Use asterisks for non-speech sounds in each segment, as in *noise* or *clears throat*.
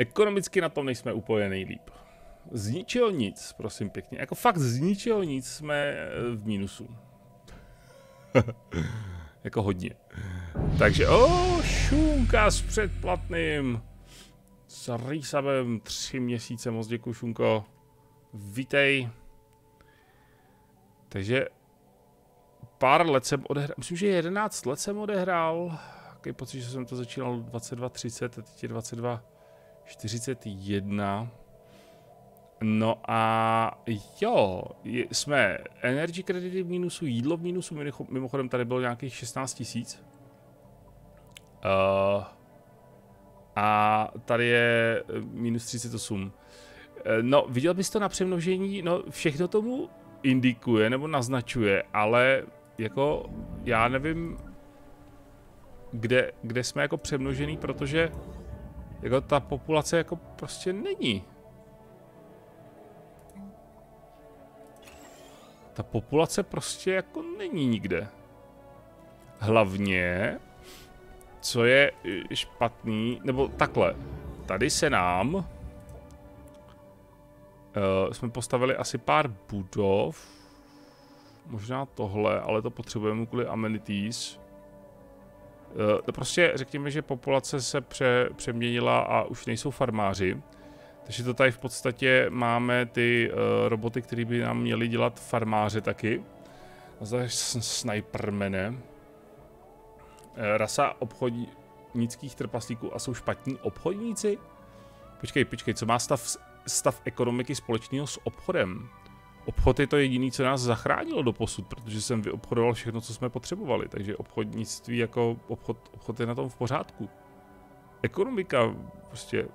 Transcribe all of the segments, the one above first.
Ekonomicky na tom nejsme úplně nejlíp. Z ničeho nic, prosím pěkně. Jako fakt z ničeho nic jsme eh, v mínusu. *laughs* jako hodně. Takže, o, oh, šunka s předplatným. S rýsavem tři měsíce, moc děkuji, šunko. Vítej. Takže pár let jsem odehrál, myslím, že 11 let jsem odehrál. Takový pocit, že jsem to začínal 22.30 a teď je 22.41. No a jo, jsme energy kredity v mínusu, jídlo v mínusu, mimochodem tady bylo nějakých 16 tisíc. Uh, a tady je minus 38. Eh, no, viděl bys to na přemnožení, no všechno tomu indikuje nebo naznačuje, ale jako já nevím, kde, kde jsme jako přemnožený, protože jako ta populace jako prostě není. Ta populace prostě jako není nikde. Hlavně, co je špatný, nebo takhle, tady se nám uh, jsme postavili asi pár budov, možná tohle, ale to potřebujeme kvůli amenities. Uh, prostě řekněme, že populace se pře, přeměnila a už nejsou farmáři. Takže to tady v podstatě máme ty uh, roboty, které by nám měly dělat farmáře taky. Zde snipermene. Uh, rasa obchodnických trpaslíků a jsou špatní obchodníci? Počkej, počkej, co má stav, stav ekonomiky společného s obchodem? Obchod je to jediné, co nás zachránilo do posud, protože jsem vyobchodoval všechno, co jsme potřebovali, takže obchodnictví jako obchod, obchod je na tom v pořádku. Ekonomika prostě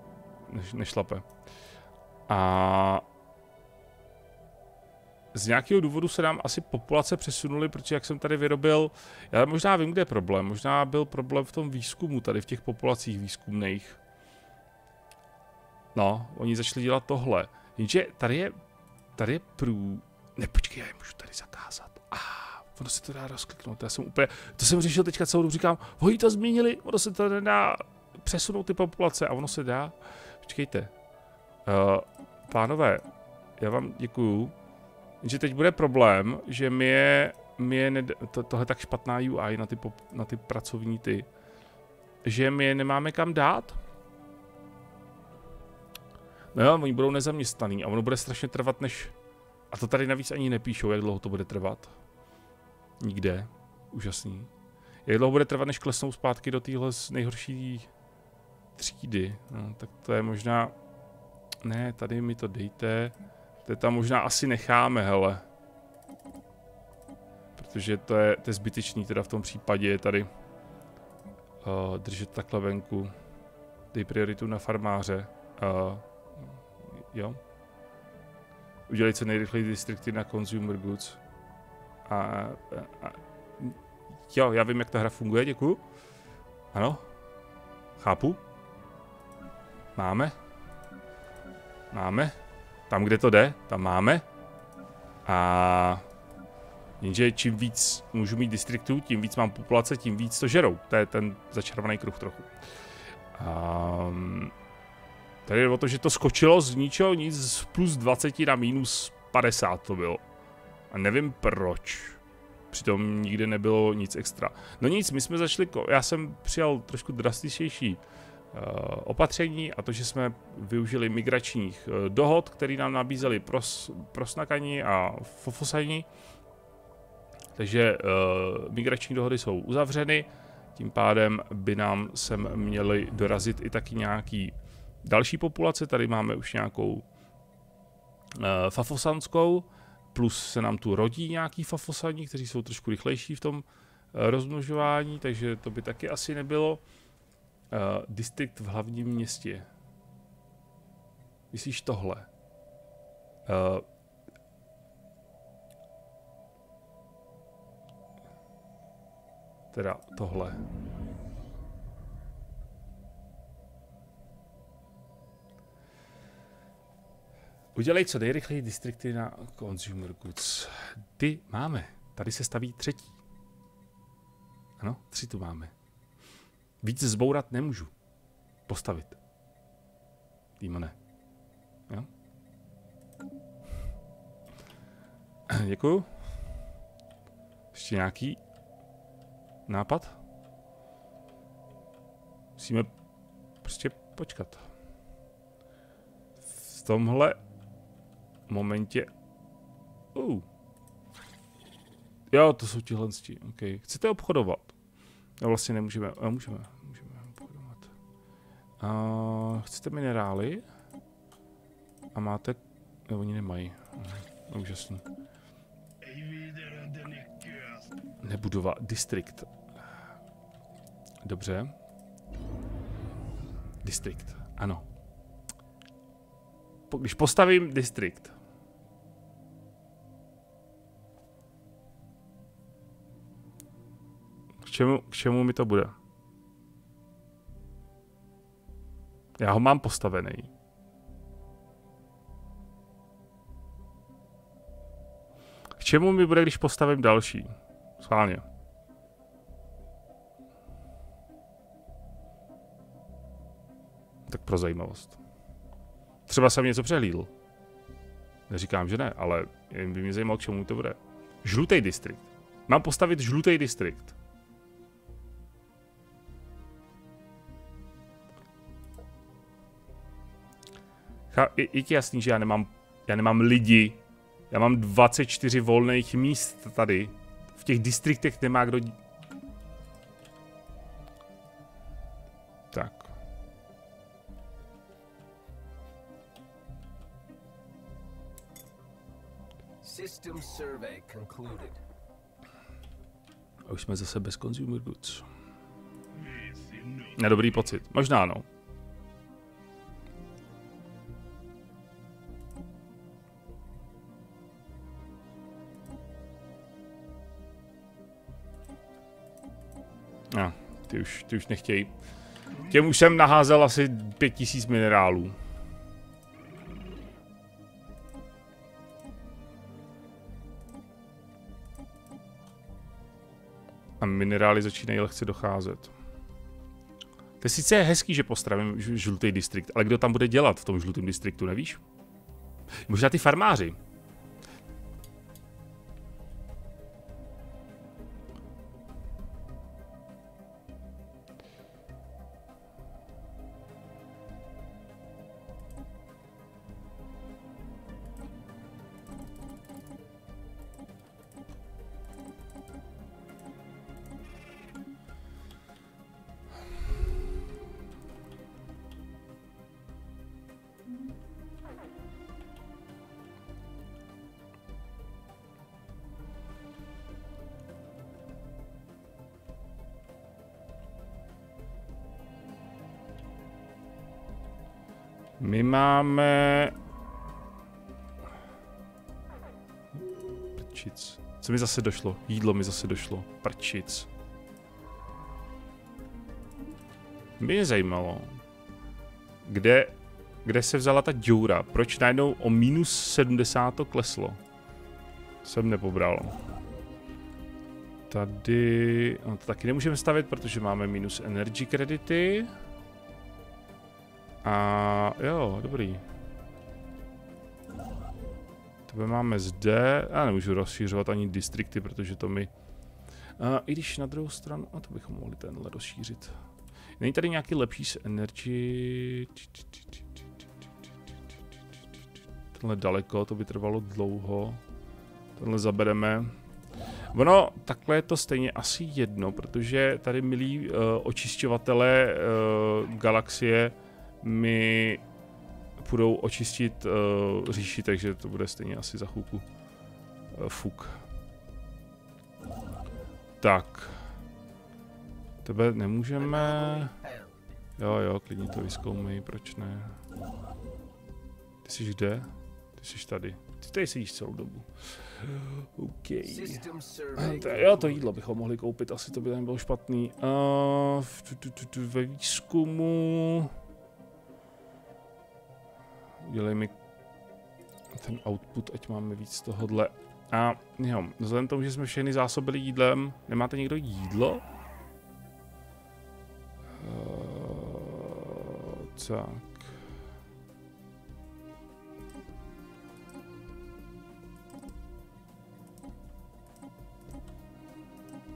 neš, nešlape. A z nějakého důvodu se nám asi populace přesunuly, protože jak jsem tady vyrobil, já možná vím, kde je problém, možná byl problém v tom výzkumu, tady v těch populacích výzkumných. No, oni začali dělat tohle. Jenže tady je, tady je prů... Ne, počkej, já je můžu tady zakázat. A ah, ono se to dá rozkliknout, já jsem úplně, to jsem řešil teďka celou dobu, říkám, oni to změnili, ono se to nedá přesunout ty populace a ono se dá. Počkejte. Uh, pánové, já vám děkuju. Že teď bude problém, že mi je, mi je ned, to, tohle tak špatná UI na ty, pop, na ty pracovní ty, že my je nemáme kam dát. No oni budou nezaměstnaný a ono bude strašně trvat, než... A to tady navíc ani nepíšou, jak dlouho to bude trvat. Nikde. Úžasný. Jak dlouho bude trvat, než klesnou zpátky do téhle nejhorší třídy. No, tak to je možná... Ne, tady mi to dejte. To tam možná asi necháme, hele. Protože to je, to je zbytečný teda v tom případě je tady uh, držet takhle venku. Dej prioritu na farmáře. Uh, jo. Udělej co nejrychleji distrikty na consumer goods. A, a, a, jo, já vím, jak ta hra funguje, děkuju. Ano. Chápu. Máme. Máme. Tam, kde to jde, tam máme. A jenže čím víc můžu mít distriktů, tím víc mám populace, tím víc to žerou. To je ten začarovaný kruh trochu. Um, tady je o to, že to skočilo z ničeho nic z plus 20 na minus 50 to bylo. A nevím proč. Přitom nikdy nebylo nic extra. No nic, my jsme začali, já jsem přijal trošku drastičtější Eh, opatření a to, že jsme využili migračních eh, dohod, které nám nabízeli pros, prosnakaní a fofosaní. Takže uh, migrační dohody jsou uzavřeny, tím pádem by nám sem měly dorazit i taky nějaký další populace. Tady máme už nějakou uh, fafosanskou, plus se nám tu rodí nějaký fafosaní, kteří jsou trošku rychlejší v tom uh, rozmnožování, takže to by taky asi nebylo uh, distrikt v hlavním městě. Myslíš tohle? Uh, teda tohle. Udělej co nejrychleji distrikty na consumer goods. Ty máme. Tady se staví třetí. Ano, tři tu máme. Víc zbourat nemůžu. Postavit. Týmane. Jo? *clears throat* Děkuju. Ještě nějaký nápad? Musíme prostě počkat. V tomhle momentě... Uh. Jo, to jsou tihle OK. Chcete obchodovat? No vlastně nemůžeme, no, můžeme, můžeme obchodovat. Uh, chcete minerály? A máte... No, oni nemají. Uh, úžasný. Nebudova distrikt. Dobře. Distrikt, ano. Když postavím distrikt. Čemu, k čemu mi to bude? Já ho mám postavený. K čemu mi bude, když postavím další? Schválně. Tak pro zajímavost. Třeba jsem něco přehlídl. Neříkám, že ne, ale jen by mě zajímalo, k čemu to bude. Žlutý distrikt. Mám postavit žlutý distrikt. Je, je ti jasný, že já nemám, já nemám lidi. Já mám 24 volných míst tady. V těch distriktech nemá kdo... Tak. System survey concluded. A už jsme zase bez consumer goods. Na dobrý pocit. Možná no. Ty už, ty už nechtějí. Těm už jsem naházel asi 5000 minerálů. A minerály začínají lehce docházet. To je sice hezký, že postavím žlutý distrikt, ale kdo tam bude dělat v tom žlutém distriktu, nevíš? Možná ty farmáři. Mi zase došlo? Jídlo mi zase došlo. Prčic. Mě zajímalo, kde, kde se vzala ta děura? Proč najednou o minus 70 to kleslo? Jsem nepobral. Tady... No to taky nemůžeme stavit, protože máme minus energy kredity. A jo, dobrý. Tebe máme zde. A nemůžu rozšířovat ani distrikty, protože to mi... A, I když na druhou stranu... A to bychom mohli tenhle rozšířit. Není tady nějaký lepší s energy? Tenhle daleko, to by trvalo dlouho. Tenhle zabereme. Ono, takhle je to stejně asi jedno, protože tady milí uh, očišťovatele uh, galaxie mi půjdou očistit uh, říši, takže to bude stejně asi za chvilku uh, fuk. Tak. Tebe nemůžeme... Jo, jo, klidně to vyzkoumej, proč ne. Ty jsi kde? Ty jsi tady. Ty tady sedíš celou dobu. OK. Jo, to jídlo bychom mohli koupit, asi to by nebylo špatný. Uh, ve výzkumu udělej mi ten output, ať máme víc tohohle. A jo, vzhledem tomu, že jsme všechny zásobili jídlem, nemáte někdo jídlo? Uh, tak.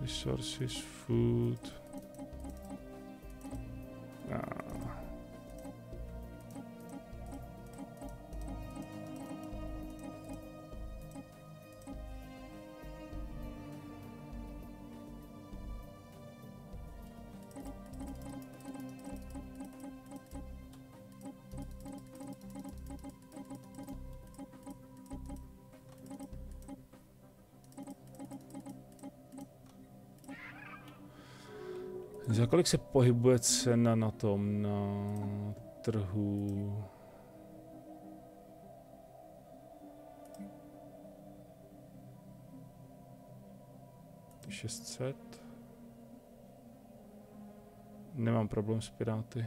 Resources, food. Za kolik se pohybuje cena na tom, na trhu? 600. Nemám problém s Piráty.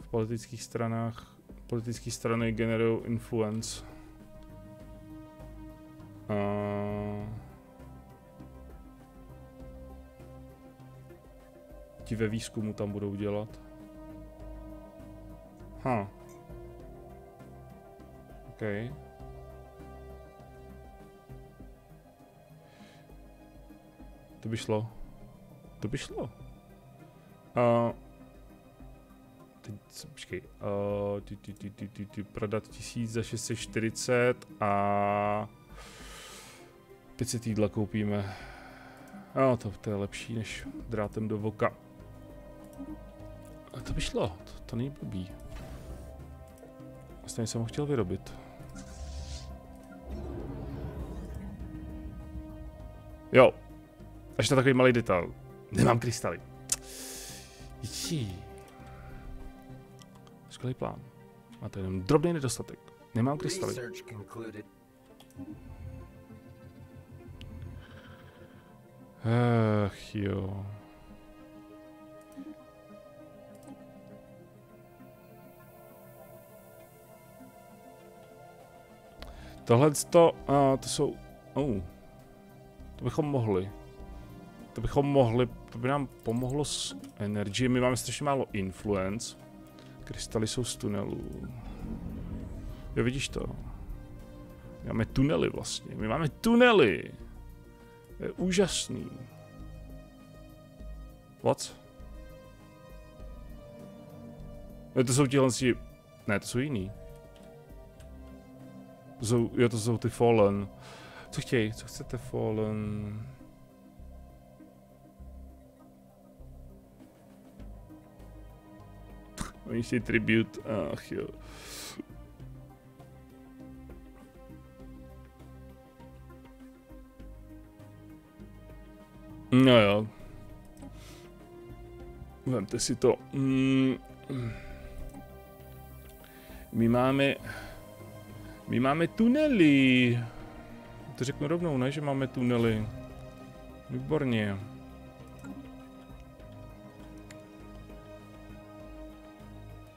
V politických stranách, politické strany generují influence. Ti ve výzkumu tam budou dělat. Ha. Huh. OK. To by šlo. To by šlo. Uh, teď, počkej, uh, ty, ty, ty, ty, ty, ty, prodat 1000 za 640 a 500 jídla koupíme. No, to, to je lepší než drátem do voka. A to by šlo, to, to není blbý. Stejně jsem ho chtěl vyrobit. Jo. Až to takový malý detail. Nemám krystaly. Jí. Skvělý plán. Máte jenom drobný nedostatek. Nemám krystaly. Ach jo. Tohle to, uh, to jsou, oh, to bychom mohli. To bychom mohli, to by nám pomohlo s energy. My máme strašně málo influence. Krystaly jsou z tunelů. Jo, vidíš to? My máme tunely vlastně. My máme tunely. To je úžasný. What? Ne, to jsou tihle Ne, to jsou jiný. Jsou, jo, to jsou ty Fallen. Co chtějí? Co chcete Fallen? Oni chtějí tribute, ach jo. No jo. Vemte si to. Mm. My máme... My máme tunely. To řeknu rovnou, ne, že máme tunely. Výborně.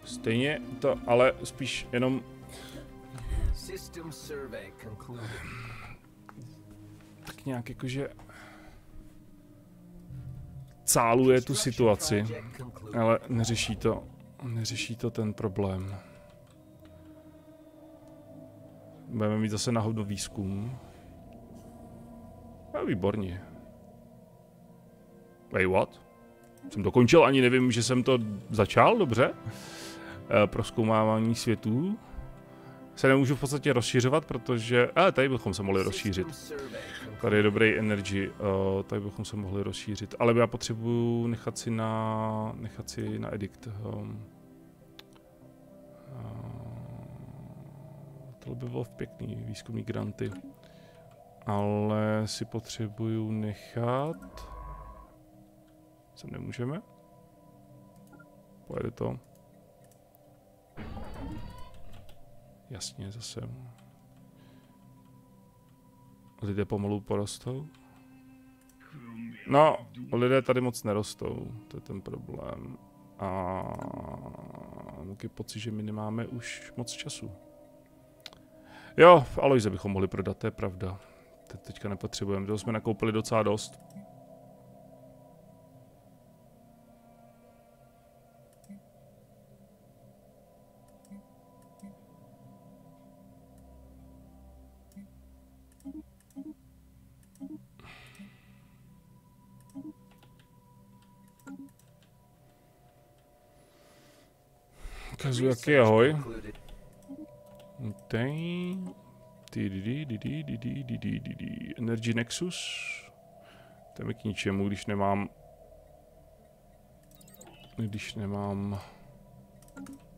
Stejně to, ale spíš jenom... Tak nějak jakože... Cáluje tu situaci, ale neřeší to, neřeší to ten problém. Budeme mít zase náhodou výzkum. A výborně. Wait, what? Jsem dokončil, ani nevím, že jsem to začal, dobře. E, proskoumávání světů. Se nemůžu v podstatě rozšiřovat, protože... A, tady bychom se mohli rozšířit. Tady je dobrý energy, uh, tady bychom se mohli rozšířit. Ale já potřebuju nechat si na... nechat si na edikt. Um, uh, to by bylo pěkný, výzkumný granty. Ale si potřebuju nechat... Co nemůžeme? Pojede to. Jasně, zase. Lidé pomalu porostou? No, lidé tady moc nerostou, to je ten problém. A mám pocit, že my nemáme už moc času. Jo, Aloise bychom mohli prodat, to je pravda. Teď teďka nepotřebujeme, toho jsme nakoupili docela dost. Kazuaki, ahoj. Tady. Energy Nexus. To je k ničemu, když nemám... Když nemám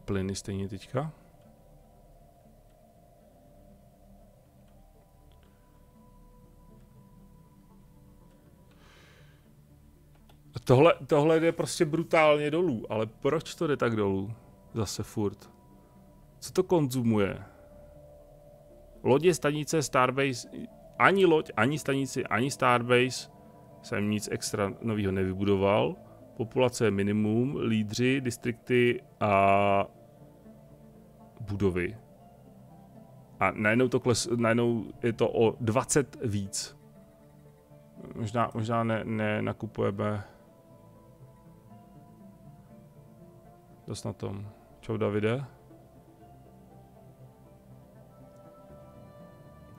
plyny stejně teďka. Tohle, tohle jde prostě brutálně dolů, ale proč to jde tak dolů? Zase furt. Co to konzumuje? Lodě, stanice, Starbase, ani loď, ani stanici, ani Starbase jsem nic extra nového nevybudoval. Populace je minimum, lídři, distrikty a budovy. A najednou, to kles, najednou je to o 20 víc. Možná, možná ne, ne nakupujeme dost na tom. Čau Davide.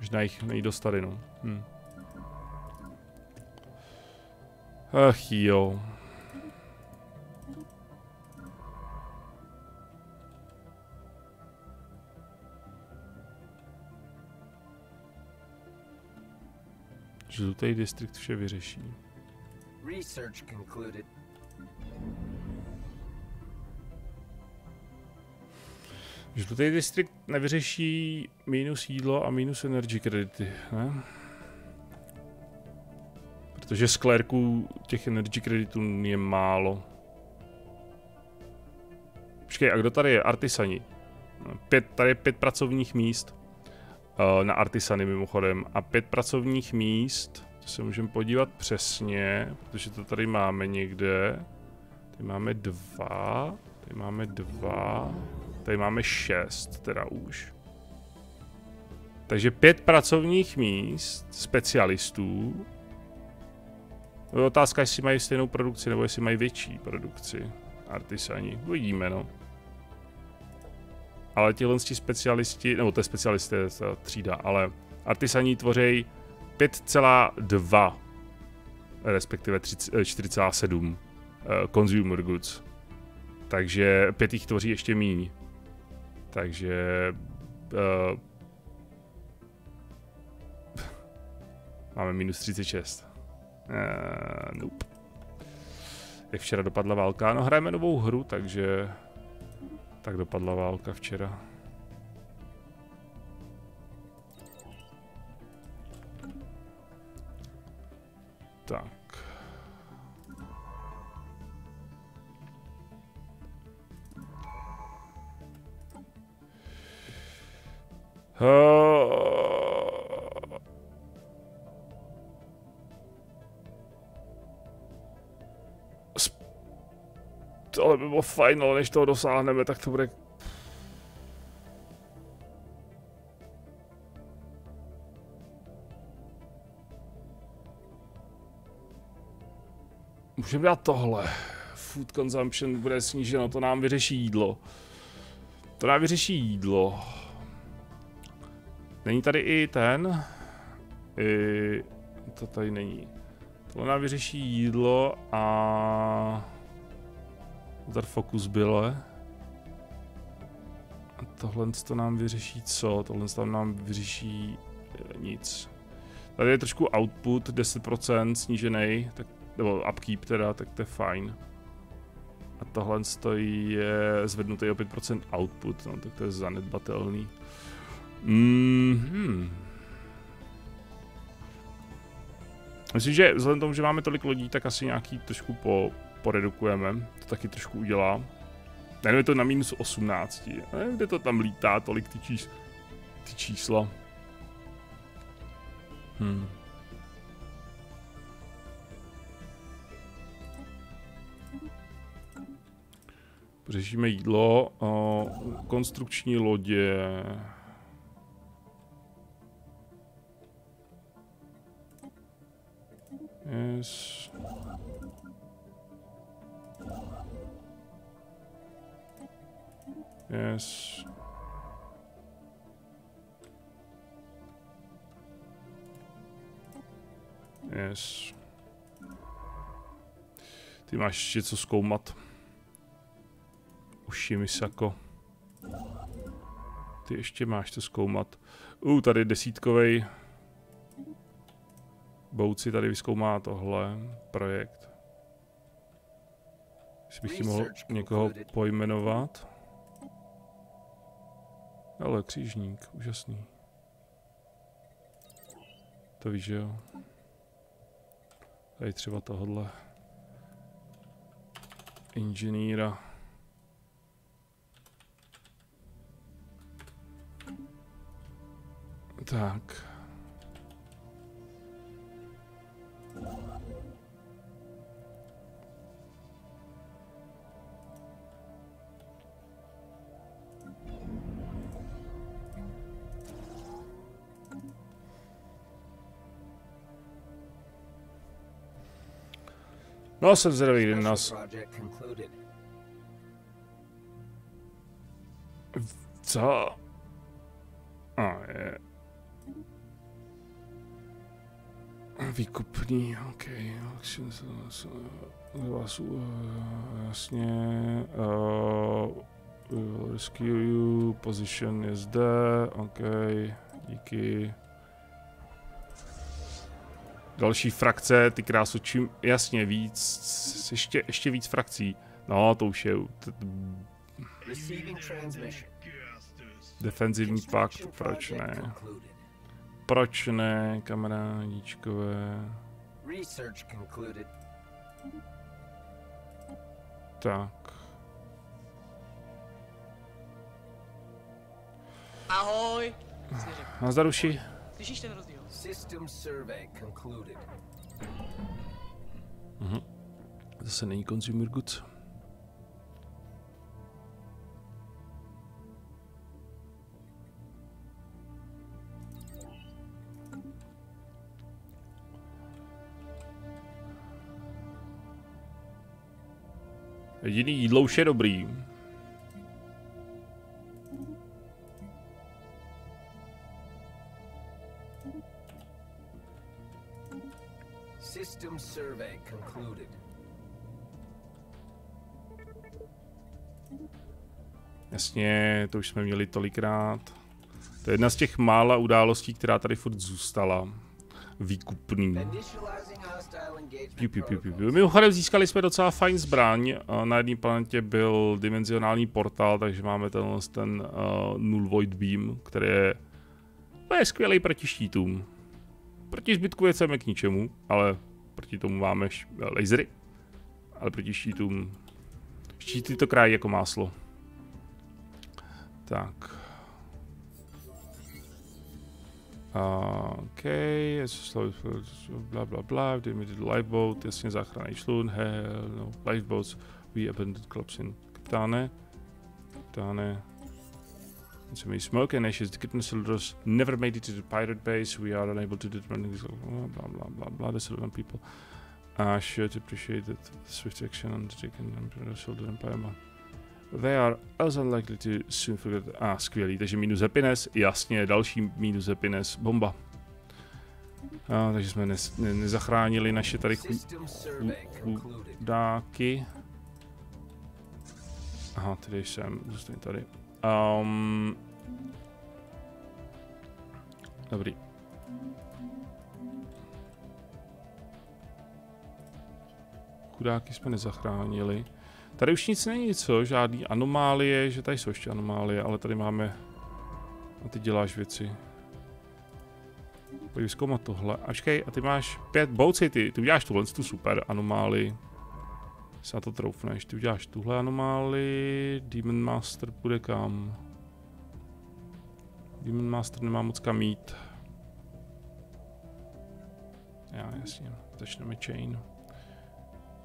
Možná jich nejít dost tady, no. Hm. Ach jo. Žlutý distrikt vše vyřeší. Research concluded. Žlutý distrikt nevyřeší minus jídlo a minus energy kredity, ne? Protože sklérků těch energy kreditů je málo. Počkej, a kdo tady je? Artisani. Pět, tady je pět pracovních míst uh, na Artisany mimochodem. A pět pracovních míst, to se můžeme podívat přesně, protože to tady máme někde. Tady máme dva, tady máme dva, tady máme šest teda už. Takže pět pracovních míst specialistů je otázka, jestli mají stejnou produkci, nebo jestli mají větší produkci. Artisani. Uvidíme, no. Ale tihle specialisti, nebo to je specialisté, to je třída, ale artisani tvoří 5,2 respektive 4,7 uh, eh, consumer goods. Takže pět jich tvoří ještě míň. Takže uh, *laughs* máme minus 36. Uh, nope. Jak včera dopadla válka? No hrajeme novou hru, takže... Tak dopadla válka včera. Tohle by bylo fajn, ale než toho dosáhneme, tak to bude... Můžeme dát tohle. Food consumption bude sníženo, to nám vyřeší jídlo. To nám vyřeší jídlo. Není tady i ten? I... To tady není. To nám vyřeší jídlo a... Zdar fokus bylo. A tohle to nám vyřeší co? Tohle to nám vyřeší eh, nic. Tady je trošku output, 10% snížený, tak, nebo upkeep teda, tak to je fajn. A tohle je zvednutý o 5% output, no, tak to je zanedbatelný. Mm hmm. Myslím, že vzhledem tomu, že máme tolik lodí, tak asi nějaký trošku po, poredukujeme. To taky trošku udělá. Nevím, je to na minus 18. Nevím, kde to tam lítá, tolik ty, čís, ty čísla. Hmm. Řešíme jídlo, o, konstrukční lodě. Yes. Yes. Yes. Ty máš ještě co zkoumat. Uši Misako. ty ještě máš to zkoumat. U, tady desítkovej Bouci tady vyskoumá tohle projekt. Jestli bych ti mohl někoho pojmenovat. Ale křížník, úžasný. To víš, že jo? Tady třeba tohle inženýra. Tak. No, jsem zvědavý, kdy nás... Co? A je... Výkupný, ok, vás, jasně, uh, rescue you, position je zde, ok, díky. Další frakce, ty krásu, čím jasně víc, ještě, ještě víc frakcí. No, to už je... Defenzivní pakt, proč ne? Proč ne, kamarádičkové? Tak. Ahoj! Nazdar uši. Slyšíš ten rozdíl? System survey concluded. Mhm. Zase není consumer goods. Jediný jídlo už je dobrý. System survey concluded. Jasně, to už jsme měli tolikrát. To je jedna z těch mála událostí, která tady furt zůstala. Výkupný. Piu, piu, piu, piu. Mimochodem získali jsme docela fajn zbraň. A Na jedné planetě byl dimenzionální portál, takže máme ten, ten uh, Null Void Beam, který je, je skvělý proti štítům. Proti zbytku je k ničemu, ale proti tomu máme lasery. Ale proti štítům... Štíty to krájí jako máslo. Tak. OK, bla bla bla, limited lifeboat, jasně záchranný člun, hell no, lifeboats, we abandoned clubs in kapitáne, kapitáne, so many smoke and ashes, the kitten cylinders never made it to the pirate base, we are unable to determine blah blah blah blah blah, the Sylvan people, uh, should appreciate that swift action undertaken Emperor Sylvan Empire, but They are as unlikely to soon forget. A, ah, skvělý, takže minus happiness, jasně, další minus happiness, bomba. A, takže jsme ne, ne, nezachránili naše tady chudáky. Aha, tady jsem, zůstaň tady. Um, dobrý. Chudáky jsme nezachránili. Tady už nic není, co? Žádný anomálie, že tady jsou ještě anomálie, ale tady máme... A ty děláš věci. Pojď vyzkoumat tohle. Ačkej, a ty máš pět bouci, ty, ty uděláš tuhle tu super anomálii. Se na to troufneš, ty uděláš tuhle anomálii, Demon Master bude kam? Demon Master nemá moc kam jít. Já, jasně, začneme chain.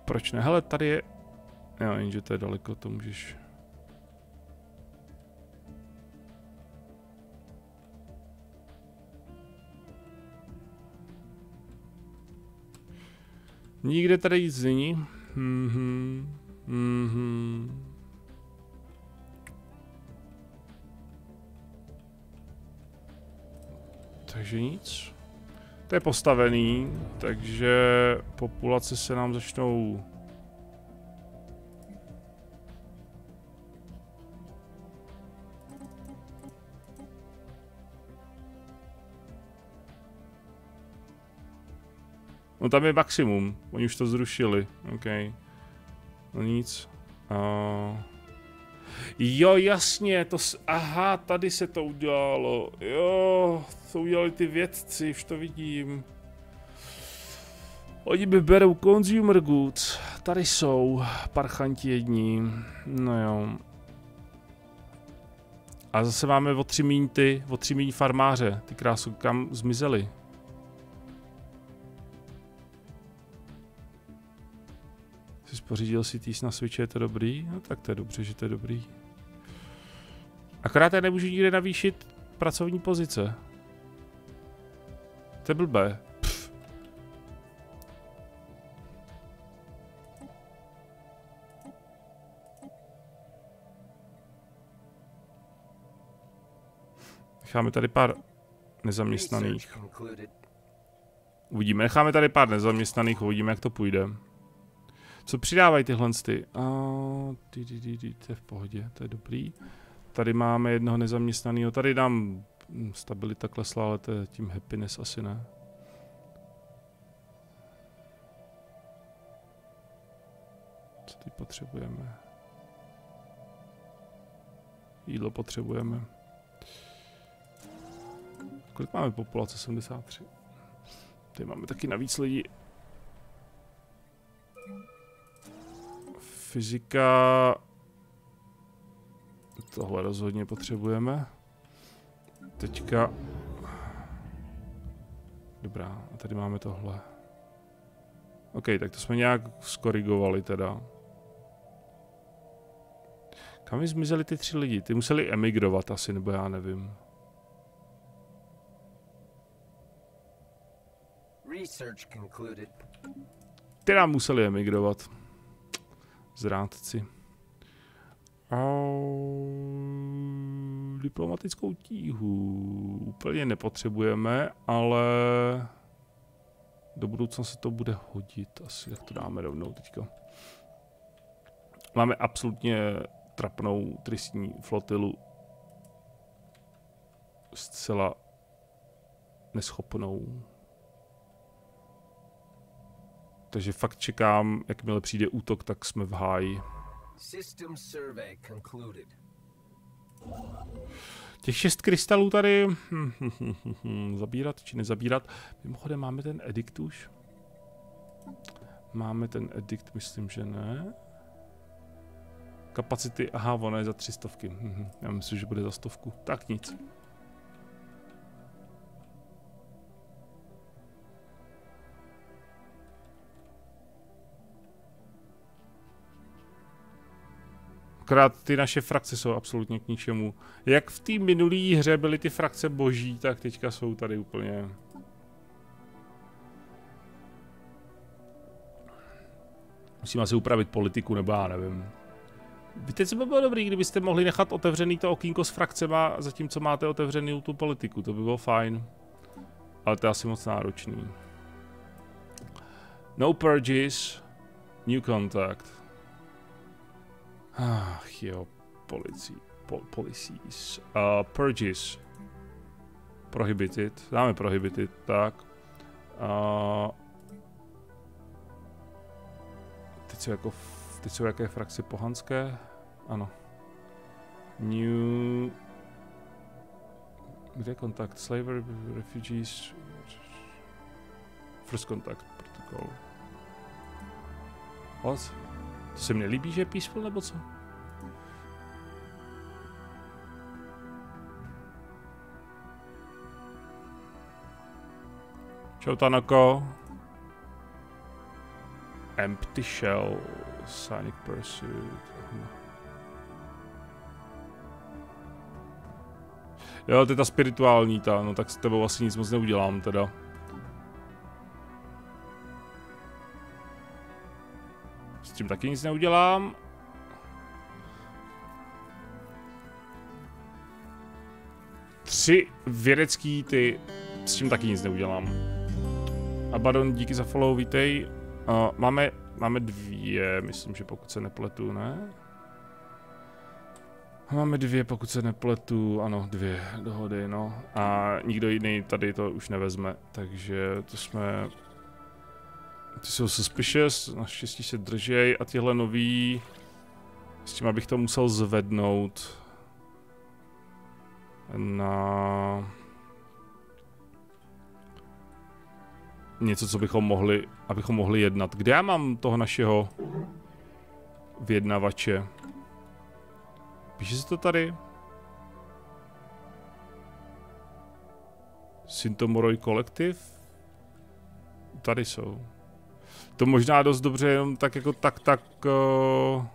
Proč ne? Hele, tady je Jo, jenže to je daleko, to můžeš... Nikde tady nic není. Takže nic. To je postavený, takže populace se nám začnou No tam je maximum, oni už to zrušili, OK. No nic. Uh... Jo, jasně, to s... Aha, tady se to udělalo. Jo, to udělali ty vědci, už to vidím. Oni by berou consumer goods. Tady jsou parchanti jední. No jo. A zase máme o tři míň ty, o tři míň farmáře. Ty krásu kam zmizeli. Jsi pořídil si týs na Switche, je to dobrý? No tak to je dobře, že to je dobrý. Akorát já nemůžu nikde navýšit pracovní pozice. To je blbé. Necháme tady pár nezaměstnaných. Uvidíme, necháme tady pár nezaměstnaných, uvidíme, jak to půjde. Co přidávají tyhle ty? A, ty, ty, ty, ty, to je v pohodě, to je dobrý. Tady máme jednoho nezaměstnaného, tady nám hm, stabilita klesla, ale to je tím happiness asi ne. Co teď potřebujeme? Jídlo potřebujeme. Kolik máme populace? 73. Tady máme taky navíc lidí. Fyzika... Tohle rozhodně potřebujeme. Teďka... Dobrá, a tady máme tohle. OK, tak to jsme nějak skorigovali teda. Kam mi zmizeli ty tři lidi? Ty museli emigrovat asi, nebo já nevím. Nám museli emigrovat. Zrádci. Au, diplomatickou tíhu úplně nepotřebujeme, ale do budoucna se to bude hodit. Asi jak to dáme rovnou teďka. Máme absolutně trapnou tristní flotilu. Zcela neschopnou. Takže fakt čekám, jakmile přijde útok, tak jsme v háji. Těch šest krystalů tady zabírat či nezabírat. Mimochodem máme ten edikt už? Máme ten edikt, myslím, že ne. Kapacity, aha, ono je za tři stovky. Já myslím, že bude za stovku. Tak nic. Akorát ty naše frakce jsou absolutně k ničemu. Jak v té minulé hře byly ty frakce boží, tak teďka jsou tady úplně... Musím asi upravit politiku, nebo já nevím. Víte, co by bylo dobrý, kdybyste mohli nechat otevřený to okýnko s frakcema, zatímco máte otevřený tu politiku, to by bylo fajn. Ale to je asi moc náročný. No purges, new contact. Ach jo, policii, po, policies. Uh, purges. Prohibited, dáme prohibited, tak. Uh, teď jsou jako, teď jsou jaké frakce pohanské? Ano. New... Kde je kontakt? Slavery, refugees... First contact protocol. What? To se mně líbí, že je peaceful, nebo co? Čau Tanako. Empty Shell, Sonic Pursuit. Jo, to je ta spirituální ta, no tak s tebou asi nic moc neudělám teda. Tím taky nic neudělám. Tři vědecký ty, s tím taky nic neudělám. Abaddon, díky za follow, vítej. Uh, máme, máme dvě, myslím, že pokud se nepletu, ne? Máme dvě, pokud se nepletu, ano, dvě dohody, no. A nikdo jiný tady to už nevezme, takže to jsme Ty jsou suspicious, naštěstí se držej a tyhle nový... S tím abych to musel zvednout na něco, co bychom mohli, abychom mohli jednat. Kde já mám toho našeho vyjednavače? Píše se to tady? Syntomoroj kolektiv? Tady jsou. To možná dost dobře jenom tak jako tak tak... Uh...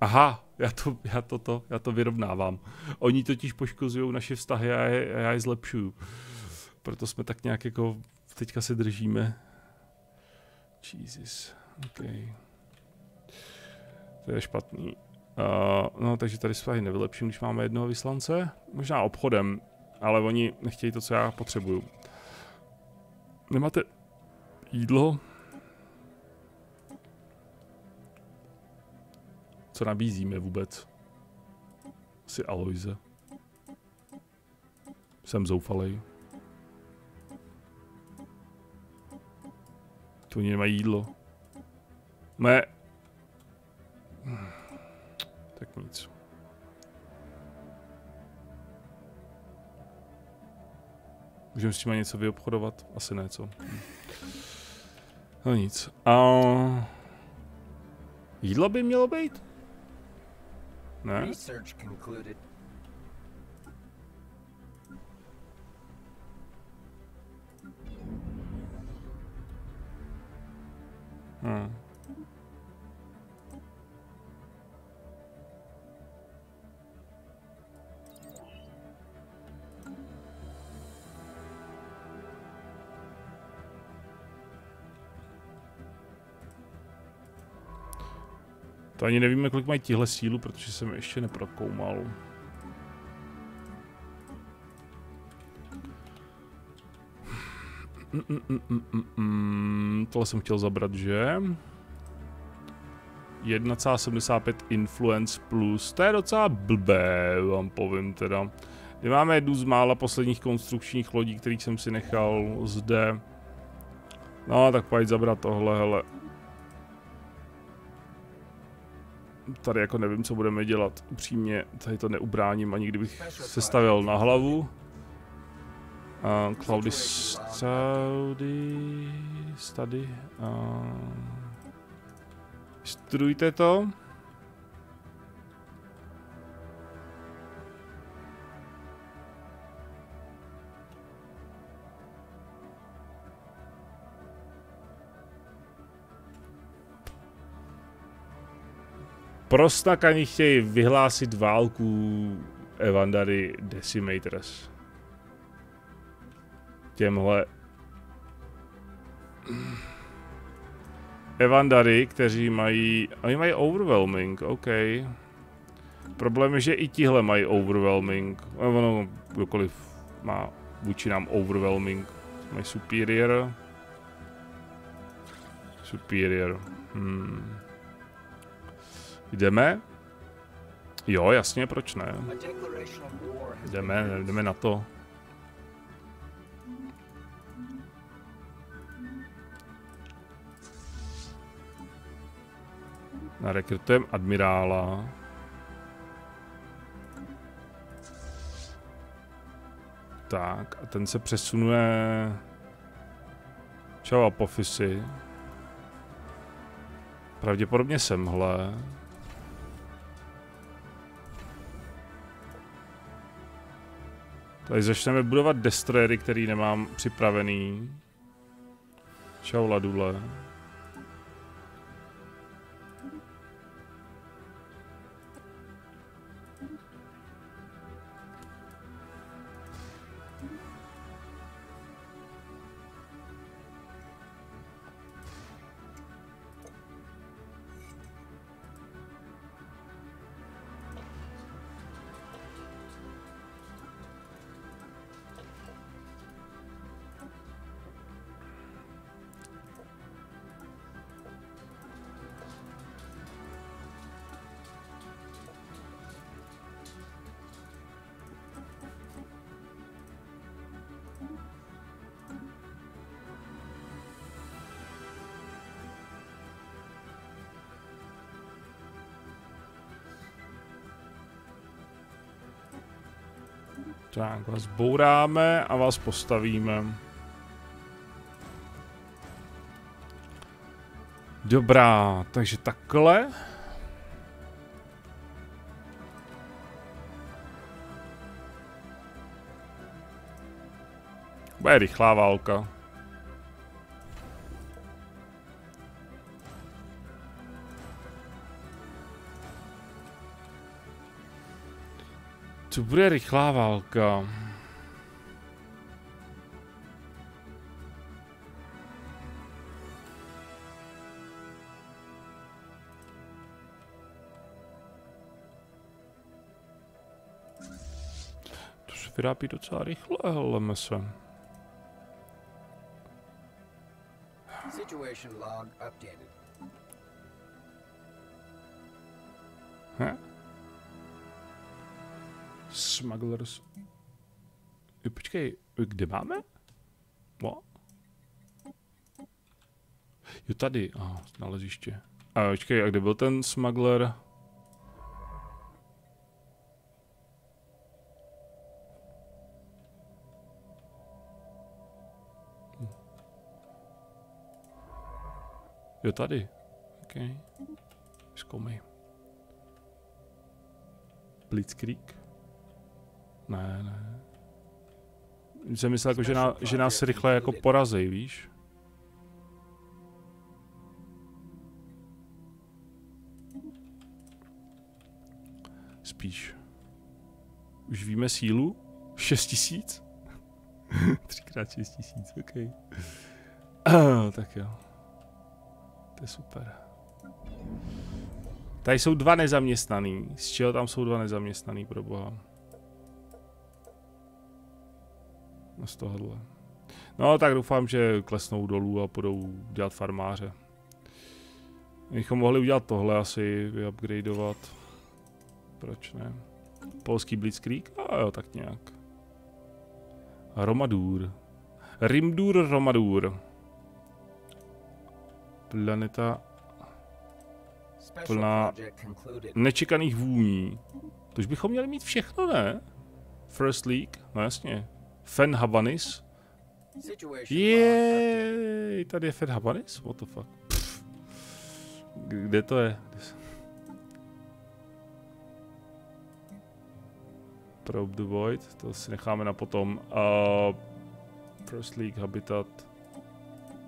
Aha, já to, já to, to, já to vyrovnávám. Oni totiž poškozují naše vztahy a já, já je zlepšuju. Proto jsme tak nějak jako teďka se držíme. Jesus, OK. To je špatný. Uh, no, takže tady vztahy nevylepším, když máme jednoho vyslance. Možná obchodem, ale oni nechtějí to, co já potřebuju. Nemáte jídlo? Co nabízíme vůbec? Asi Aloise. Jsem zoufalej. Tu oni nemají jídlo. Mé... Tak nic. Můžeme s tím něco vyobchodovat? Asi ne, co? No nic. A... Jídlo by mělo být? Ne? To ani nevíme, kolik mají tihle sílu, protože jsem je ještě neprokoumal. Mm, mm, mm. Tohle jsem chtěl zabrat, že? 1,75 influence plus, to je docela blbé, vám povím teda. My máme jednu z mála posledních konstrukčních lodí, kterých jsem si nechal zde. No, tak pojď zabrat tohle, hele. Tady jako nevím, co budeme dělat. Upřímně, tady to neubráním, ani kdybych se stavil na hlavu. Uh, Cloudy Study... Study... Uh, studujte to. Prostak ani chtějí vyhlásit válku Evandary Decimators. Těmhle Evandary, kteří mají... Oni mají overwhelming, OK. Problém je, že i tihle mají overwhelming. Ono, kdokoliv má vůči nám overwhelming. Mají superior. Superior. Hmm. Jdeme? Jo, jasně, proč ne? Jdeme, jdeme na to. Narekrutujeme admirála. Tak, a ten se přesunuje... Čau Apofisy. Pravděpodobně semhle. Tady začneme budovat destroyery, který nemám připravený. Čau Ladule. Tak, vás bouráme a vás postavíme. Dobrá, takže takhle. Bude rychlá válka. To bude rychlá válka. To se vyrábí docela rychle, heleme se. Situation log updated. He? Smugglers. Jo, Počkej, kde máme? What? Jo, tady. Aha, naleziště. A počkej, a kde byl ten smuggler? Jo, tady. OK. Zkoumej. Blitzkrieg? Ne, ne. Jsem myslel, jako, že, ná, že nás rychle jako porazej, víš? Spíš. Už víme sílu? 6 tisíc? *laughs* Třikrát 6 tisíc, ok. *clears throat* tak jo. To je super. Tady jsou dva nezaměstnaný. Z čeho tam jsou dva nezaměstnaný, pro boha? Z tohohle. No tak doufám, že klesnou dolů a budou dělat farmáře. Bychom mohli udělat tohle asi, vyupgradeovat. Proč ne? Polský Blitzkrieg? A jo, tak nějak. Romadur. Rimdur Romadur. Planeta Plná nečekaných vůní. To už bychom měli mít všechno, ne? First League, no jasně. Fen updated. Jej, tady je Fen Habanis? What the fuck? Pff. Kde to je? Probe the Void, to si necháme na potom. Uh, First League Habitat.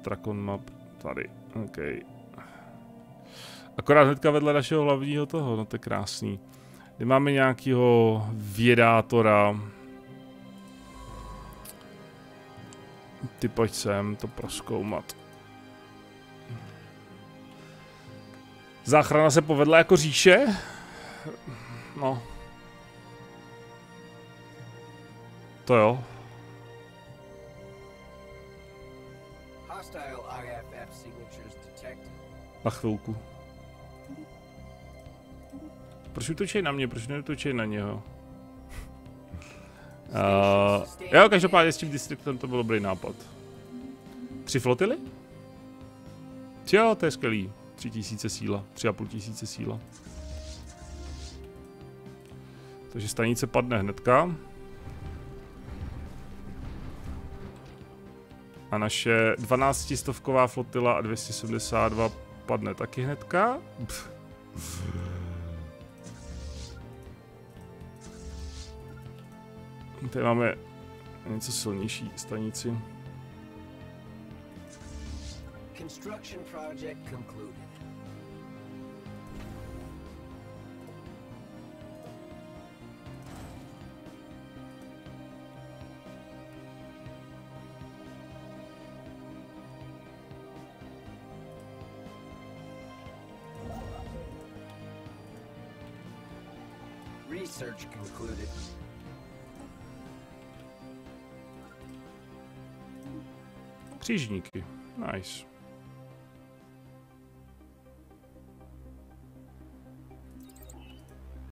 Tracon Map, tady, OK. Akorát hnedka vedle našeho hlavního toho, no to je krásný. Kde máme nějakýho vědátora. Ty pojď sem to proskoumat. Záchrana se povedla jako říše. No. To jo. Na chvilku. Proč útočí na mě, proč neútočí na něho? Uh, jo, každopádně s tím distriktem to byl dobrý nápad. Tři flotily? Jo, to je skvělý. Tři tisíce síla, tři a půl tisíce síla. Takže stanice padne hnedka. A naše 12 stovková flotila a 272 padne taky hnedka. Pff. Tady máme něco silnější stanici. Construction project concluded. Research concluded. Cisnik. Nice.